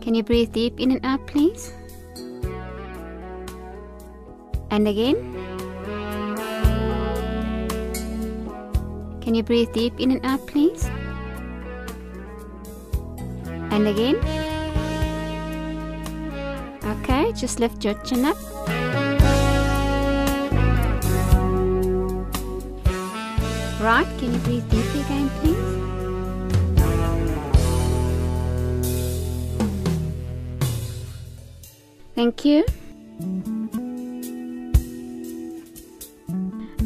Can you breathe deep in and out, please? And again. Can you breathe deep in and out, please? And again. Okay, just lift your chin up. Right, can you breathe deeply again, please? Thank you.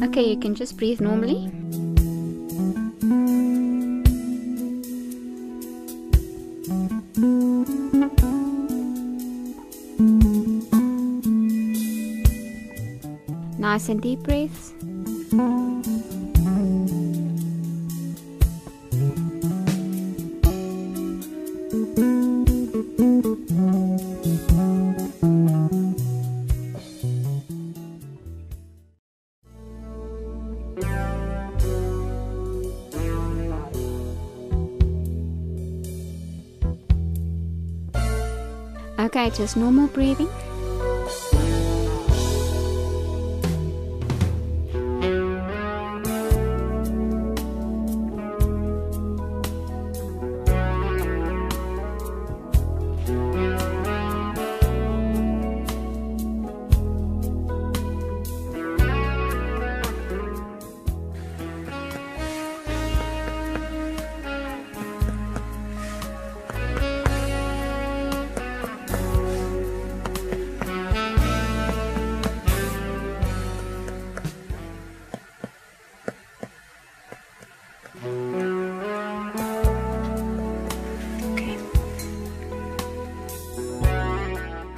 Okay, you can just breathe normally. Nice and deep breaths. Okay, just normal breathing.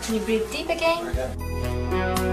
Can you breathe deep again? Okay.